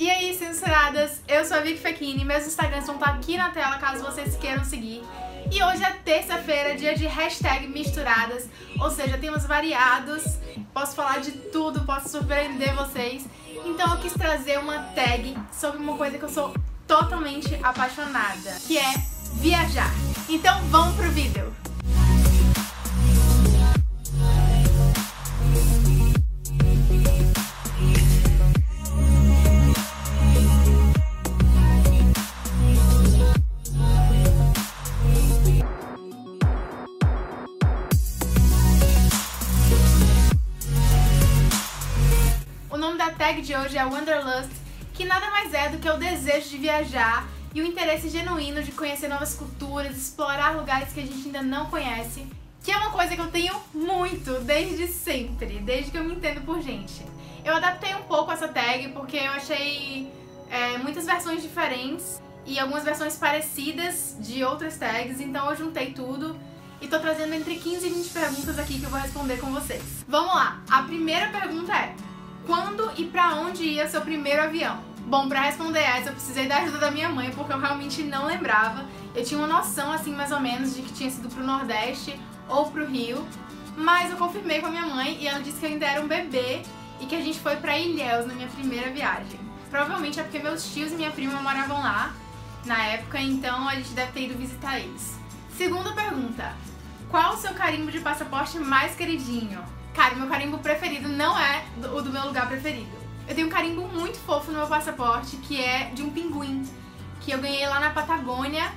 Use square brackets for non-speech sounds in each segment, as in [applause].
E aí, censuradas, eu sou a Vicky Fekini, meus Instagrams vão estar aqui na tela caso vocês queiram seguir. E hoje é terça-feira, dia de hashtag misturadas, ou seja, temos variados, posso falar de tudo, posso surpreender vocês. Então eu quis trazer uma tag sobre uma coisa que eu sou totalmente apaixonada, que é viajar. Então vamos pro vídeo! De hoje é Wanderlust, que nada mais é do que o desejo de viajar e o interesse genuíno de conhecer novas culturas, explorar lugares que a gente ainda não conhece, que é uma coisa que eu tenho muito desde sempre, desde que eu me entendo por gente. Eu adaptei um pouco essa tag porque eu achei é, muitas versões diferentes e algumas versões parecidas de outras tags, então eu juntei tudo e tô trazendo entre 15 e 20 perguntas aqui que eu vou responder com vocês. Vamos lá, a primeira pergunta é quando e para onde ia seu primeiro avião? Bom, para responder essa eu precisei da ajuda da minha mãe porque eu realmente não lembrava. Eu tinha uma noção assim mais ou menos de que tinha sido pro Nordeste ou pro Rio, mas eu confirmei com a minha mãe e ela disse que eu ainda era um bebê e que a gente foi para Ilhéus na minha primeira viagem. Provavelmente é porque meus tios e minha prima moravam lá na época, então a gente deve ter ido visitar eles. Segunda pergunta: qual o seu carimbo de passaporte mais queridinho? Cara, meu carimbo preferido não é o do meu lugar preferido. Eu tenho um carimbo muito fofo no meu passaporte, que é de um pinguim, que eu ganhei lá na Patagônia,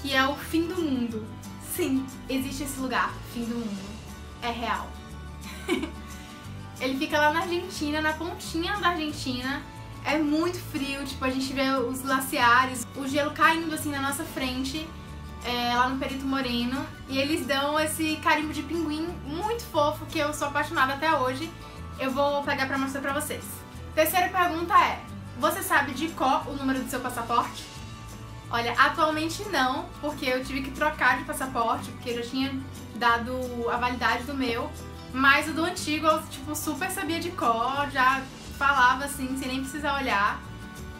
que é o fim do mundo. Sim, existe esse lugar, fim do mundo. É real. [laughs] Ele fica lá na Argentina, na pontinha da Argentina. É muito frio, tipo, a gente vê os glaciares, o gelo caindo assim na nossa frente é, lá no Perito Moreno. E eles dão esse carimbo de pinguim muito fofo que eu sou apaixonada até hoje. Eu vou pegar pra mostrar pra vocês. Terceira pergunta é: Você sabe de qual o número do seu passaporte? Olha, atualmente não, porque eu tive que trocar de passaporte, porque eu já tinha dado a validade do meu. Mas o do antigo eu, tipo, super sabia de cor, já falava assim, sem nem precisar olhar.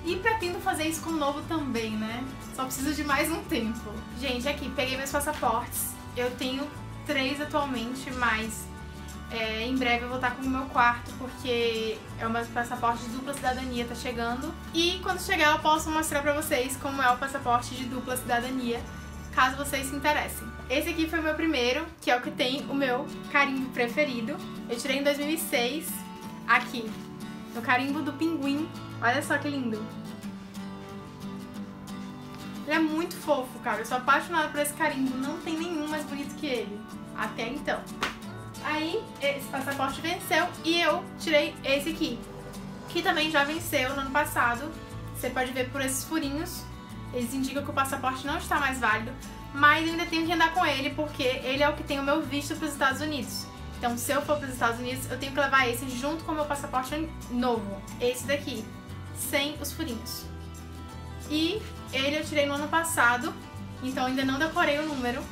E pretendo fazer isso com o novo também, né? Só preciso de mais um tempo. Gente, aqui, peguei meus passaportes. Eu tenho três atualmente, mas é, em breve eu vou estar com o meu quarto, porque é o meu passaporte de dupla cidadania, tá chegando. E quando chegar eu posso mostrar pra vocês como é o passaporte de dupla cidadania, caso vocês se interessem. Esse aqui foi o meu primeiro, que é o que tem o meu carimbo preferido. Eu tirei em 2006, aqui, no carimbo do pinguim Olha só que lindo. Ele é muito fofo, cara. Eu sou apaixonada por esse carimbo. Não tem nenhum mais bonito que ele. Até então. Aí, esse passaporte venceu e eu tirei esse aqui. Que também já venceu no ano passado. Você pode ver por esses furinhos. Eles indicam que o passaporte não está mais válido. Mas eu ainda tenho que andar com ele porque ele é o que tem o meu visto para os Estados Unidos. Então, se eu for para os Estados Unidos, eu tenho que levar esse junto com o meu passaporte novo. Esse daqui sem os furinhos. E ele eu tirei no ano passado, então ainda não decorei o número.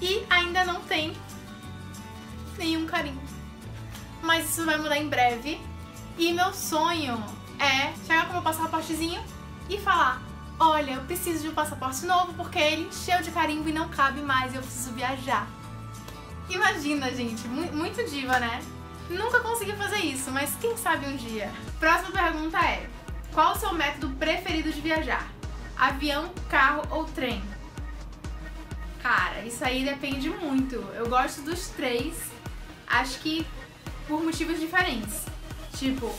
E ainda não tem nenhum carinho. Mas isso vai mudar em breve. E meu sonho é chegar com meu passaportezinho e falar olha, eu preciso de um passaporte novo porque ele encheu de carimbo e não cabe mais eu preciso viajar. Imagina, gente, muito diva, né? Nunca consegui fazer isso, mas quem sabe um dia. Próxima pergunta é: Qual o seu método preferido de viajar? Avião, carro ou trem? Cara, isso aí depende muito. Eu gosto dos três, acho que por motivos diferentes. Tipo,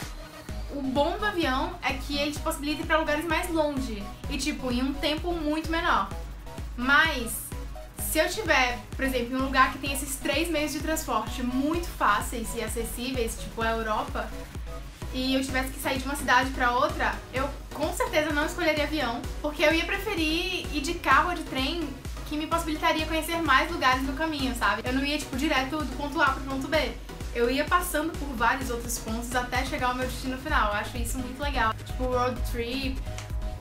o bom do avião é que ele te possibilita ir pra lugares mais longe e, tipo, em um tempo muito menor. Mas se eu tiver, por exemplo, em um lugar que tem esses três meios de transporte muito fáceis e acessíveis, tipo a Europa, e eu tivesse que sair de uma cidade para outra, eu com certeza não escolheria avião, porque eu ia preferir ir de carro ou de trem que me possibilitaria conhecer mais lugares no caminho, sabe? Eu não ia, tipo, direto do ponto A pro ponto B. Eu ia passando por vários outros pontos até chegar ao meu destino final. Eu acho isso muito legal. Tipo, road trip,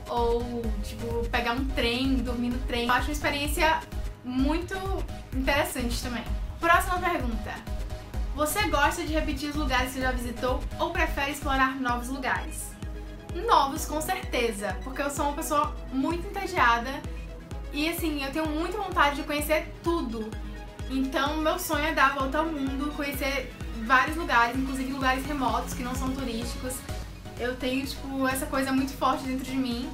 ou, tipo, pegar um trem, dormir no trem. Eu acho uma experiência muito interessante também. Próxima pergunta. Você gosta de repetir os lugares que já visitou ou prefere explorar novos lugares? novos com certeza, porque eu sou uma pessoa muito entediada e assim, eu tenho muita vontade de conhecer tudo. Então, meu sonho é dar a volta ao mundo, conhecer vários lugares, inclusive lugares remotos que não são turísticos. Eu tenho, tipo, essa coisa muito forte dentro de mim.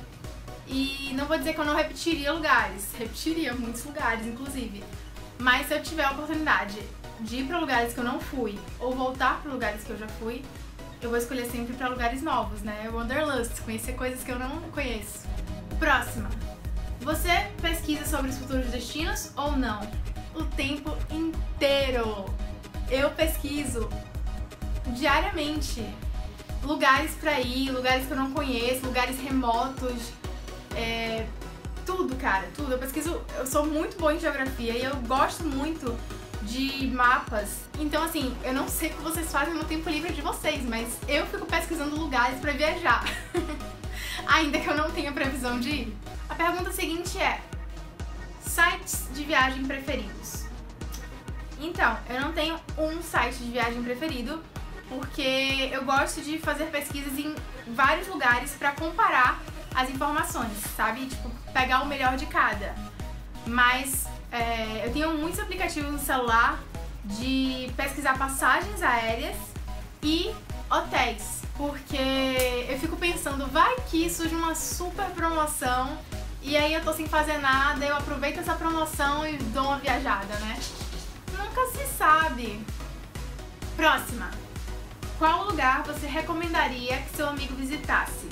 E não vou dizer que eu não repetiria lugares, repetiria muitos lugares, inclusive. Mas se eu tiver a oportunidade de ir para lugares que eu não fui ou voltar para lugares que eu já fui, eu vou escolher sempre para lugares novos, né? Wanderlust, conhecer coisas que eu não conheço. Próxima. Você pesquisa sobre os futuros destinos ou não? O tempo inteiro. Eu pesquiso diariamente lugares para ir, lugares que eu não conheço, lugares remotos, é, tudo, cara, tudo. Eu pesquiso, eu sou muito boa em geografia e eu gosto muito de mapas. Então, assim, eu não sei o que vocês fazem no tempo livre de vocês, mas eu fico pesquisando lugares para viajar. [laughs] Ainda que eu não tenha previsão de ir. A pergunta seguinte é: sites de viagem preferidos? Então, eu não tenho um site de viagem preferido, porque eu gosto de fazer pesquisas em vários lugares para comparar as informações, sabe? Tipo, pegar o melhor de cada. Mas é, eu tenho muitos aplicativos no celular de pesquisar passagens aéreas e hotéis, porque eu fico pensando, vai que surge uma super promoção e aí eu tô sem fazer nada, eu aproveito essa promoção e dou uma viajada, né? Nunca se sabe. Próxima. Qual lugar você recomendaria que seu amigo visitasse?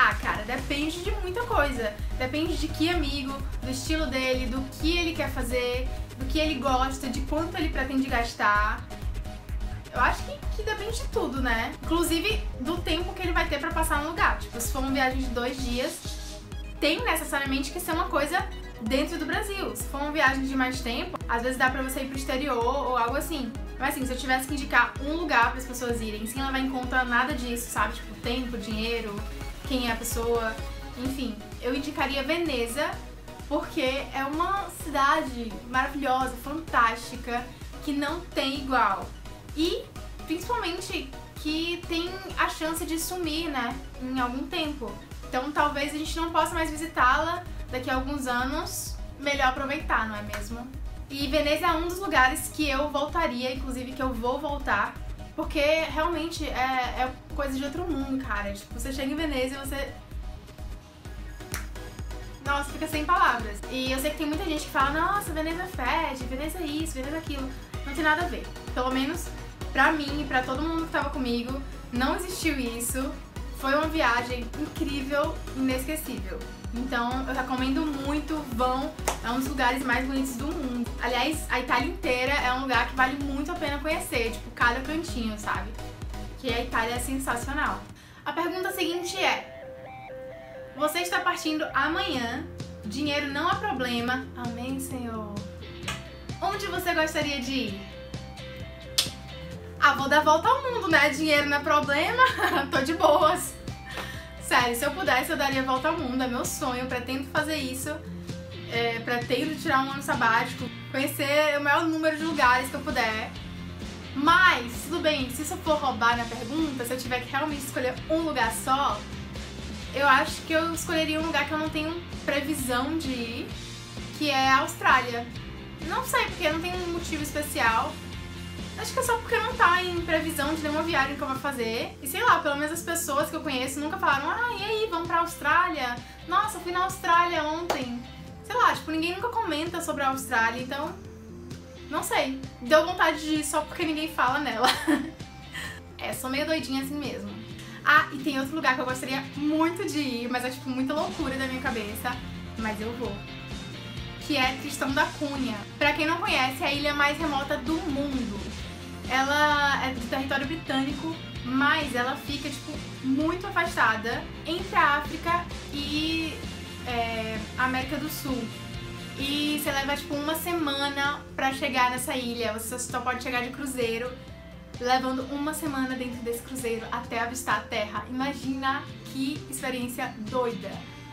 Ah, cara, depende de muita coisa. Depende de que amigo, do estilo dele, do que ele quer fazer, do que ele gosta, de quanto ele pretende gastar. Eu acho que, que depende de tudo, né? Inclusive do tempo que ele vai ter para passar no lugar. Tipo, se for uma viagem de dois dias, tem necessariamente que ser uma coisa dentro do Brasil. Se for uma viagem de mais tempo, às vezes dá pra você ir pro exterior ou algo assim. Mas assim, se eu tivesse que indicar um lugar para as pessoas irem, sem levar em conta nada disso, sabe? Tipo, tempo, dinheiro, quem é a pessoa, enfim, eu indicaria Veneza, porque é uma cidade maravilhosa, fantástica, que não tem igual. E principalmente que tem a chance de sumir, né, em algum tempo. Então talvez a gente não possa mais visitá-la daqui a alguns anos. Melhor aproveitar, não é mesmo? E Veneza é um dos lugares que eu voltaria, inclusive que eu vou voltar, porque realmente é, é coisa de outro mundo, cara. Tipo, você chega em Veneza e você. Nossa, fica sem palavras. E eu sei que tem muita gente que fala, nossa, Veneza fede, Veneza isso, Veneza aquilo. Não tem nada a ver. Pelo menos pra mim e pra todo mundo que tava comigo, não existiu isso. Foi uma viagem incrível, inesquecível. Então eu recomendo muito, vão, é um dos lugares mais bonitos do mundo. Aliás, a Itália inteira é um lugar que vale muito a pena conhecer, tipo, cada cantinho, sabe? Que a Itália é sensacional. A pergunta seguinte é: Você está partindo amanhã, dinheiro não é problema. Amém, Senhor. Onde você gostaria de ir? Ah, vou dar volta ao mundo, né? Dinheiro não é problema, [laughs] tô de boas. Sério, se eu pudesse, eu daria volta ao mundo, é meu sonho, eu pretendo fazer isso. É, pretendo tirar um ano sabático, conhecer o maior número de lugares que eu puder. Mas, tudo bem, se isso for roubar na pergunta, se eu tiver que realmente escolher um lugar só, eu acho que eu escolheria um lugar que eu não tenho previsão de ir, que é a Austrália. Não sei, porque não tem um motivo especial. Acho que é só porque não tá em previsão de nenhuma viagem que eu vou fazer. E sei lá, pelo menos as pessoas que eu conheço nunca falaram, ah, e aí, vamos pra Austrália? Nossa, fui na Austrália ontem. Sei lá, tipo, ninguém nunca comenta sobre a Austrália, então. Não sei. Deu vontade de ir só porque ninguém fala nela. [laughs] é, sou meio doidinha assim mesmo. Ah, e tem outro lugar que eu gostaria muito de ir, mas é tipo muita loucura da minha cabeça. Mas eu vou que é Cristão da Cunha. Para quem não conhece, é a ilha mais remota do mundo ela é do território britânico, mas ela fica, tipo, muito afastada entre a África e é, a América do Sul. E você leva, tipo, uma semana pra chegar nessa ilha. Você só pode chegar de cruzeiro, levando uma semana dentro desse cruzeiro até avistar a terra. Imagina que experiência doida.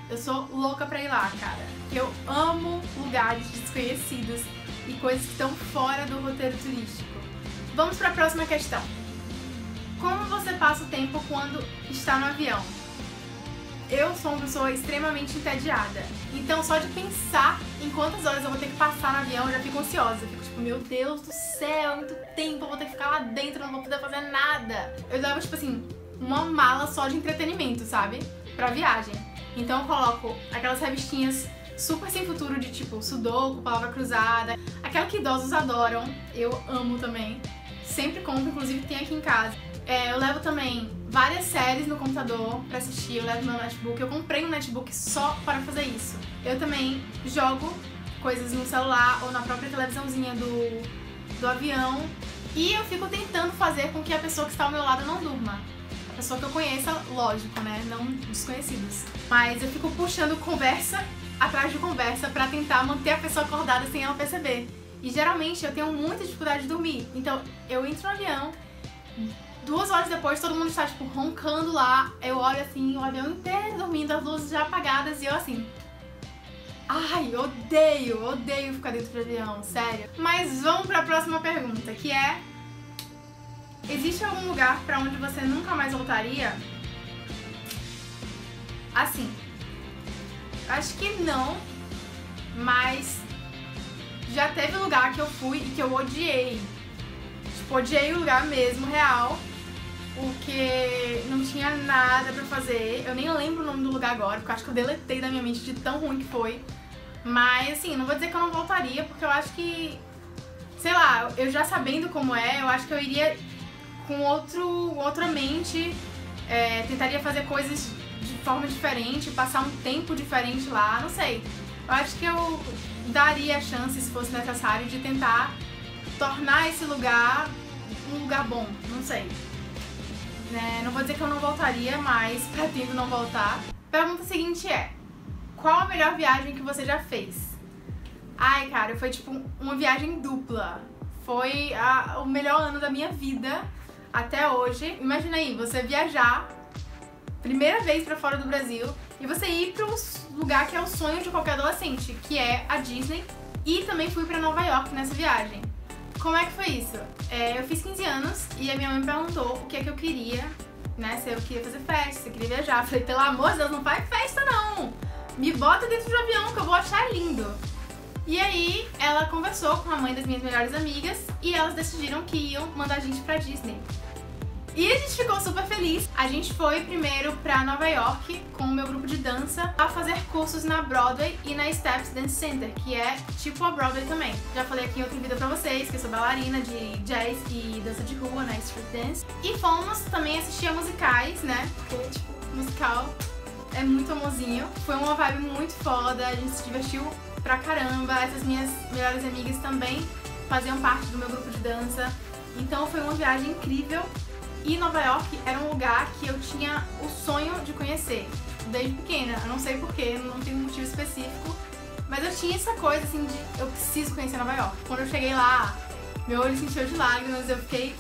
Eu sou louca pra ir lá, cara. Eu amo lugares desconhecidos e coisas que estão fora do roteiro turístico. Vamos para a próxima questão. Como você passa o tempo quando está no avião? Eu sou uma pessoa extremamente entediada. Então, só de pensar em quantas horas eu vou ter que passar no avião, eu já fico ansiosa. Fico tipo, meu Deus do céu, muito tempo, eu vou ter que ficar lá dentro, não vou poder fazer nada. Eu levo, tipo assim, uma mala só de entretenimento, sabe? Pra viagem. Então, eu coloco aquelas revistinhas super sem futuro de tipo sudoku, palavra cruzada, aquela que idosos adoram, eu amo também. Sempre compro, inclusive tem aqui em casa. É, eu levo também várias séries no computador pra assistir, eu levo meu notebook. Eu comprei um notebook só para fazer isso. Eu também jogo coisas no celular ou na própria televisãozinha do, do avião. E eu fico tentando fazer com que a pessoa que está ao meu lado não durma. A pessoa que eu conheça, lógico, né? Não desconhecidos. Mas eu fico puxando conversa atrás de conversa para tentar manter a pessoa acordada sem ela perceber. E geralmente eu tenho muita dificuldade de dormir. Então eu entro no avião, duas horas depois todo mundo está tipo roncando lá. Eu olho assim, o avião inteiro dormindo, as luzes já apagadas e eu assim. Ai, odeio, odeio ficar dentro do avião, sério. Mas vamos para a próxima pergunta, que é: Existe algum lugar para onde você nunca mais voltaria? Assim, Acho que não, mas já teve lugar que eu fui e que eu odiei. Tipo, odiei o lugar mesmo, real, porque não tinha nada pra fazer. Eu nem lembro o nome do lugar agora, porque eu acho que eu deletei da minha mente de tão ruim que foi. Mas assim, não vou dizer que eu não voltaria, porque eu acho que, sei lá, eu já sabendo como é, eu acho que eu iria com outro, outra mente, é, tentaria fazer coisas de forma diferente, passar um tempo diferente lá, não sei. Eu acho que eu daria a chance, se fosse necessário, de tentar tornar esse lugar um lugar bom, não sei. É, não vou dizer que eu não voltaria, mas [laughs] pretendo não voltar. Pergunta seguinte é: qual a melhor viagem que você já fez? Ai, cara, foi tipo uma viagem dupla. Foi a, o melhor ano da minha vida até hoje. Imagina aí, você viajar primeira vez para fora do Brasil e você ir para um lugar que é o sonho de qualquer adolescente, que é a Disney. E também fui para Nova York nessa viagem. Como é que foi isso? É, eu fiz 15 anos e a minha mãe perguntou o que é que eu queria, né? Se eu queria fazer festa, se eu queria viajar. Eu falei, pelo amor de Deus, não faz festa não! Me bota dentro do avião que eu vou achar lindo. E aí ela conversou com a mãe das minhas melhores amigas e elas decidiram que iam mandar a gente pra Disney. E a gente ficou super feliz. A gente foi primeiro pra Nova York com o meu grupo de dança a fazer cursos na Broadway e na Steps Dance Center, que é tipo a Broadway também. Já falei aqui em outro vídeo pra vocês que eu sou bailarina de jazz e dança de rua na Street Dance. E fomos também assistir a musicais, né? Porque, tipo, musical é muito amorzinho. Foi uma vibe muito foda, a gente se divertiu pra caramba. Essas minhas melhores amigas também faziam parte do meu grupo de dança. Então foi uma viagem incrível e Nova York era um lugar que eu tinha o sonho de conhecer, desde pequena. Eu não sei porquê, não tenho um motivo específico, mas eu tinha essa coisa assim de eu preciso conhecer Nova York. Quando eu cheguei lá, meu olho se encheu de lágrimas, eu fiquei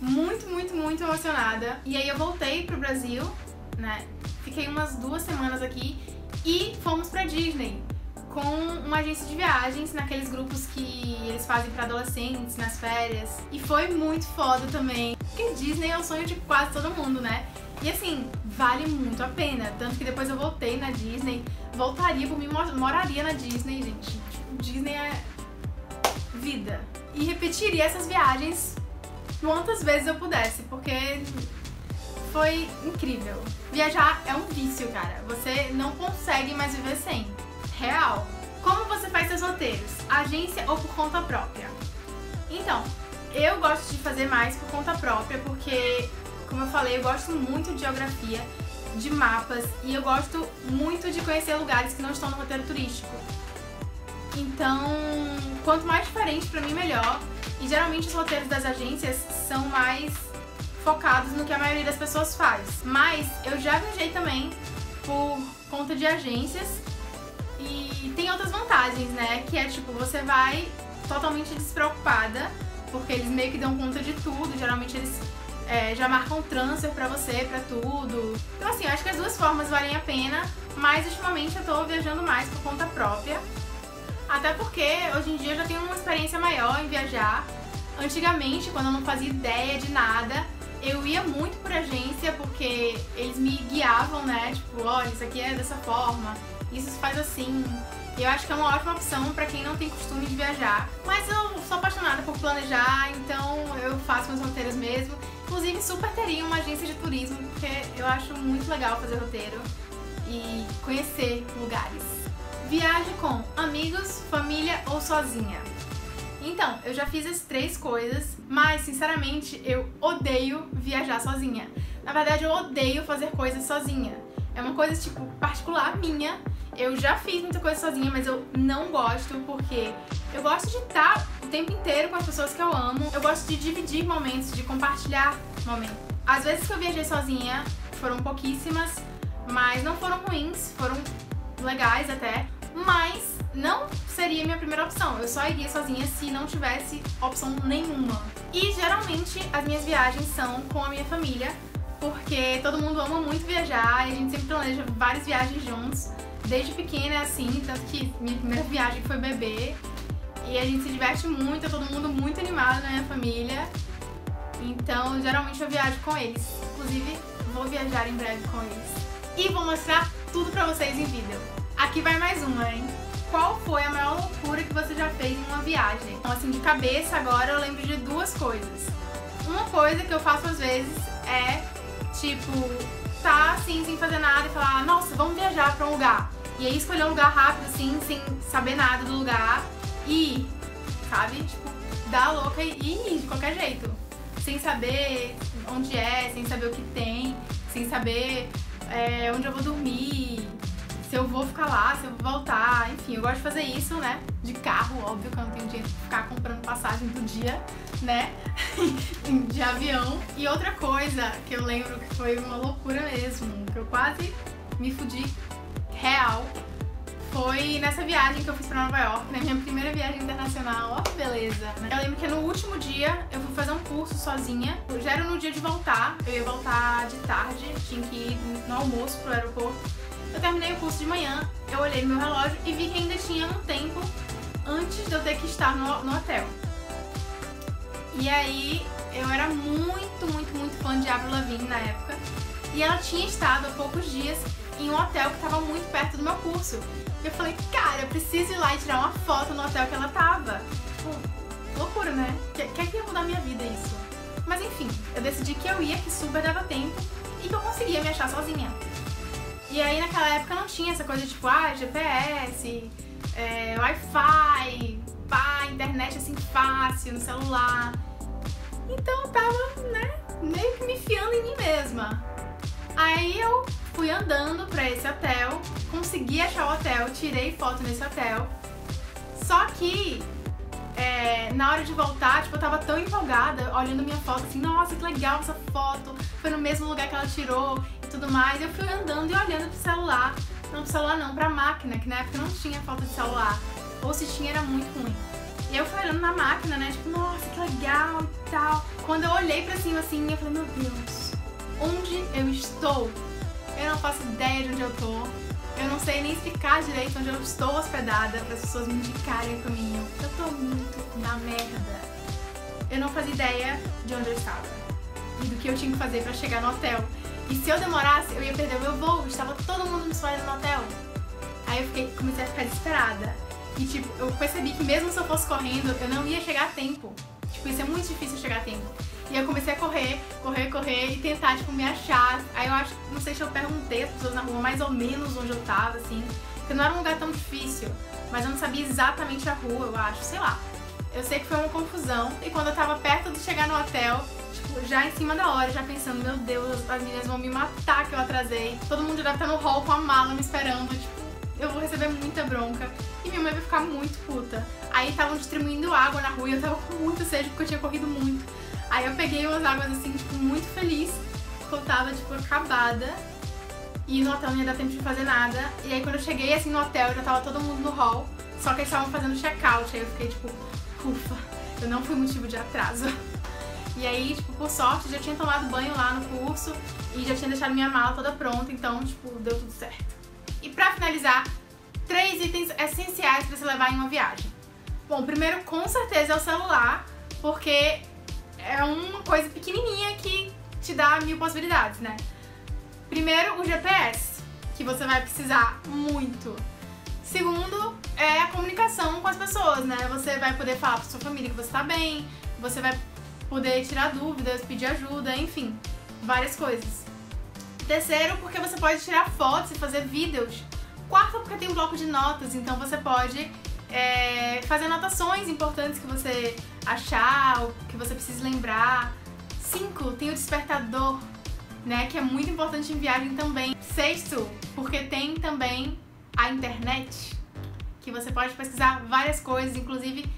muito, muito, muito emocionada. E aí eu voltei pro Brasil, né? Fiquei umas duas semanas aqui e fomos pra Disney com uma agência de viagens, naqueles grupos que eles fazem para adolescentes nas férias. E foi muito foda também. Porque Disney é o sonho de quase todo mundo, né? E assim, vale muito a pena. Tanto que depois eu voltei na Disney, voltaria por mim, moraria na Disney, gente. Disney é vida. E repetiria essas viagens quantas vezes eu pudesse, porque foi incrível. Viajar é um vício, cara. Você não consegue mais viver sem. Real. Como você faz seus roteiros? Agência ou por conta própria? Então, eu gosto de fazer mais por conta própria porque, como eu falei, eu gosto muito de geografia, de mapas e eu gosto muito de conhecer lugares que não estão no roteiro turístico. Então, quanto mais diferente para mim, melhor. E geralmente os roteiros das agências são mais focados no que a maioria das pessoas faz. Mas eu já viajei também por conta de agências e tem outras vantagens, né? Que é tipo, você vai totalmente despreocupada, porque eles meio que dão conta de tudo, geralmente eles é, já marcam transfer pra você, pra tudo. Então assim, eu acho que as duas formas valem a pena, mas ultimamente eu tô viajando mais por conta própria. Até porque hoje em dia eu já tenho uma experiência maior em viajar. Antigamente, quando eu não fazia ideia de nada, eu ia muito por agência porque eles me guiavam, né? Tipo, olha, isso aqui é dessa forma, isso faz assim. Eu acho que é uma ótima opção para quem não tem costume de viajar. Mas eu sou apaixonada por planejar, então eu faço meus roteiros mesmo. Inclusive, super teria uma agência de turismo, porque eu acho muito legal fazer roteiro e conhecer lugares. Viaje com amigos, família ou sozinha. Então, eu já fiz as três coisas, mas sinceramente eu odeio viajar sozinha. Na verdade, eu odeio fazer coisas sozinha. É uma coisa tipo particular minha. Eu já fiz muita coisa sozinha, mas eu não gosto porque eu gosto de estar o tempo inteiro com as pessoas que eu amo. Eu gosto de dividir momentos, de compartilhar momentos. Às vezes que eu viajei sozinha foram pouquíssimas, mas não foram ruins, foram legais até. Mas não seria minha primeira opção. Eu só iria sozinha se não tivesse opção nenhuma. E geralmente as minhas viagens são com a minha família, porque todo mundo ama muito viajar e a gente sempre planeja várias viagens juntos. Desde pequena assim, tanto que minha primeira viagem foi bebê. E a gente se diverte muito, é todo mundo muito animado na minha família. Então, geralmente eu viajo com eles. Inclusive, vou viajar em breve com eles. E vou mostrar tudo pra vocês em vídeo. Aqui vai mais uma, hein? Qual foi a maior loucura que você já fez em uma viagem? Então, assim, de cabeça agora eu lembro de duas coisas. Uma coisa que eu faço às vezes é, tipo, tá assim, sem fazer nada e falar, nossa, vamos viajar pra um lugar. E aí escolher um lugar rápido, assim, sem saber nada do lugar e sabe? Tipo, dar a louca e ir de qualquer jeito. Sem saber onde é, sem saber o que tem, sem saber é, onde eu vou dormir, se eu vou ficar lá, se eu vou voltar, enfim, eu gosto de fazer isso, né? De carro, óbvio que eu não tenho dinheiro pra ficar comprando passagem do dia, né? [laughs] de avião. E outra coisa que eu lembro que foi uma loucura mesmo, que eu quase me fudi real, foi nessa viagem que eu fiz pra Nova York, na minha primeira viagem internacional. Ó, que beleza, né? Eu lembro que no último dia eu fui fazer um curso sozinha. Já era no dia de voltar, eu ia voltar de tarde, tinha que ir no almoço pro aeroporto. Eu terminei o curso de manhã, eu olhei no meu relógio e vi que ainda tinha um tempo antes de eu ter que estar no, no hotel. E aí eu era muito, muito, muito fã de Avril Lavigne na época. E ela tinha estado há poucos dias em um hotel que estava muito perto do meu curso. E eu falei, cara, eu preciso ir lá e tirar uma foto no hotel que ela tava. Tipo, loucura, né? Quer, quer que ia mudar minha vida isso? Mas enfim, eu decidi que eu ia, que super dava tempo e que eu conseguia me achar sozinha. E aí naquela época não tinha essa coisa tipo, ah, GPS, é, Wi-Fi, pá, internet assim fácil no celular. Então eu tava, né, meio que me fiando em mim mesma. Aí eu fui andando pra esse hotel, consegui achar o hotel, tirei foto nesse hotel. Só que é, na hora de voltar, tipo, eu tava tão empolgada olhando minha foto, assim, nossa, que legal essa foto, foi no mesmo lugar que ela tirou e tudo mais. Eu fui andando e olhando pro celular, não pro celular não, pra máquina, que na época não tinha foto de celular, ou se tinha era muito ruim. E eu fui olhando na máquina, né, tipo, nossa, que legal e tal. Quando eu olhei pra cima assim, eu falei, meu Deus, onde eu estou? Eu não faço ideia de onde eu tô eu não sei nem explicar direito onde eu estou hospedada para as pessoas me indicarem o caminho. Eu tô muito na merda. Eu não fazia ideia de onde eu estava e do que eu tinha que fazer para chegar no hotel. E se eu demorasse, eu ia perder o meu voo. Estava todo mundo me esperando no hotel. Aí eu fiquei, comecei a ficar desesperada. E tipo, eu percebi que mesmo se eu fosse correndo, eu não ia chegar a tempo. Tipo, isso é muito difícil chegar a tempo. E eu comecei a correr, correr, correr e tentar, tipo, me achar. Aí eu acho, não sei se eu perguntei às pessoas na rua mais ou menos onde eu tava, assim. Porque não era um lugar tão difícil, mas eu não sabia exatamente a rua, eu acho, sei lá. Eu sei que foi uma confusão. E quando eu tava perto de chegar no hotel, tipo, já em cima da hora, já pensando, meu Deus, as meninas vão me matar que eu atrasei. Todo mundo já deve estar no hall com a mala me esperando, tipo, eu vou receber muita bronca. E minha mãe vai ficar muito puta. Aí estavam distribuindo água na rua e eu tava com muita sede porque eu tinha corrido muito. Aí eu peguei umas águas assim, tipo, muito feliz, porque eu tava, tipo, acabada. E no hotel não ia dar tempo de fazer nada. E aí quando eu cheguei assim no hotel, já tava todo mundo no hall. Só que eles estavam fazendo check-out. Aí eu fiquei tipo, ufa, eu não fui motivo de atraso. E aí, tipo, por sorte, já tinha tomado banho lá no curso e já tinha deixado minha mala toda pronta, então, tipo, deu tudo certo. E pra finalizar, três itens essenciais pra você levar em uma viagem. Bom, primeiro com certeza é o celular, porque é uma coisa pequenininha que te dá mil possibilidades, né? Primeiro, o GPS, que você vai precisar muito. Segundo, é a comunicação com as pessoas, né? Você vai poder falar pra sua família que você tá bem, você vai poder tirar dúvidas, pedir ajuda, enfim, várias coisas. Terceiro, porque você pode tirar fotos e fazer vídeos. Quarto, porque tem um bloco de notas, então você pode é, fazer anotações importantes que você achar, ou que você precisa lembrar. Cinco, tem o despertador, né, que é muito importante em viagem também. Sexto, porque tem também a internet, que você pode pesquisar várias coisas, inclusive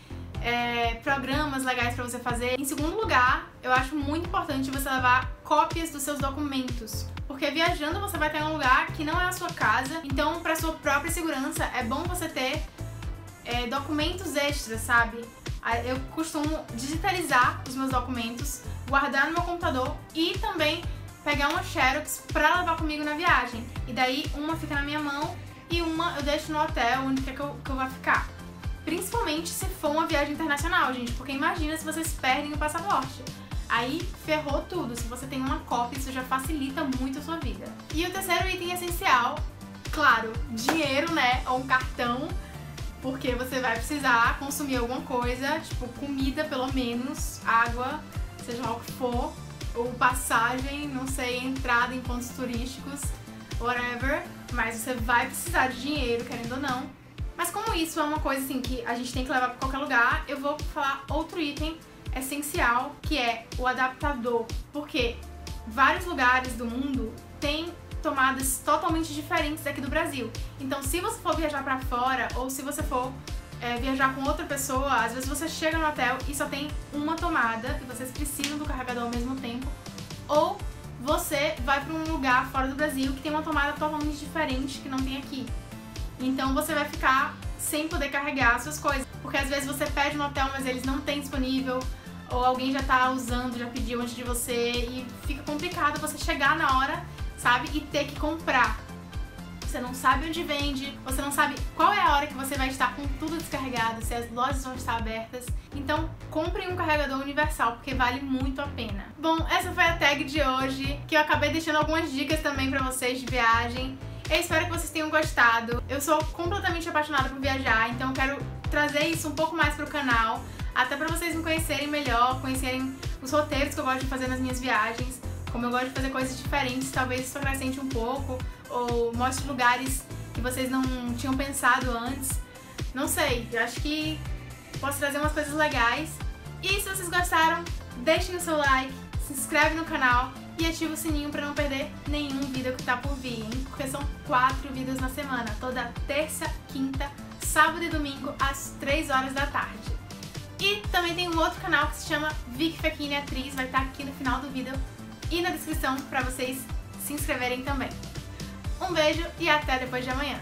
é, programas legais para você fazer. Em segundo lugar, eu acho muito importante você levar cópias dos seus documentos. Porque viajando você vai ter um lugar que não é a sua casa, então para sua própria segurança é bom você ter é, documentos extras, sabe? Eu costumo digitalizar os meus documentos, guardar no meu computador e também pegar uma Xerox pra levar comigo na viagem. E daí uma fica na minha mão e uma eu deixo no hotel onde quer que eu, que eu vá ficar. Principalmente se for uma viagem internacional, gente, porque imagina se vocês perdem o passaporte. Aí ferrou tudo. Se você tem uma cópia, isso já facilita muito a sua vida. E o terceiro item essencial, claro, dinheiro, né? Ou um cartão, porque você vai precisar consumir alguma coisa, tipo comida pelo menos, água, seja lá o que for, ou passagem, não sei, entrada em pontos turísticos, whatever. Mas você vai precisar de dinheiro, querendo ou não. Mas como isso é uma coisa assim que a gente tem que levar para qualquer lugar, eu vou falar outro item essencial, que é o adaptador. Porque vários lugares do mundo têm tomadas totalmente diferentes daqui do Brasil. Então, se você for viajar para fora ou se você for é, viajar com outra pessoa, às vezes você chega no hotel e só tem uma tomada e vocês precisam do carregador ao mesmo tempo. Ou você vai para um lugar fora do Brasil que tem uma tomada totalmente diferente que não tem aqui. Então você vai ficar sem poder carregar suas coisas. Porque às vezes você pede no hotel, mas eles não têm disponível, ou alguém já tá usando, já pediu antes de você, e fica complicado você chegar na hora, sabe, e ter que comprar. Você não sabe onde vende, você não sabe qual é a hora que você vai estar com tudo descarregado, se as lojas vão estar abertas. Então, compre um carregador universal, porque vale muito a pena. Bom, essa foi a tag de hoje, que eu acabei deixando algumas dicas também pra vocês de viagem. Eu espero que vocês tenham gostado. Eu sou completamente apaixonada por viajar, então eu quero trazer isso um pouco mais pro canal, até pra vocês me conhecerem melhor, conhecerem os roteiros que eu gosto de fazer nas minhas viagens, como eu gosto de fazer coisas diferentes, talvez isso acrescente um pouco, ou mostre lugares que vocês não tinham pensado antes. Não sei, eu acho que posso trazer umas coisas legais. E se vocês gostaram, deixem o seu like, se inscreve no canal e ativa o sininho para não perder nenhum vídeo que tá por vir, hein? Porque são quatro vídeos na semana, toda terça, quinta, sábado e domingo às 3 horas da tarde. E também tem um outro canal que se chama Vic Fechini Atriz, vai estar tá aqui no final do vídeo e na descrição para vocês se inscreverem também. Um beijo e até depois de amanhã.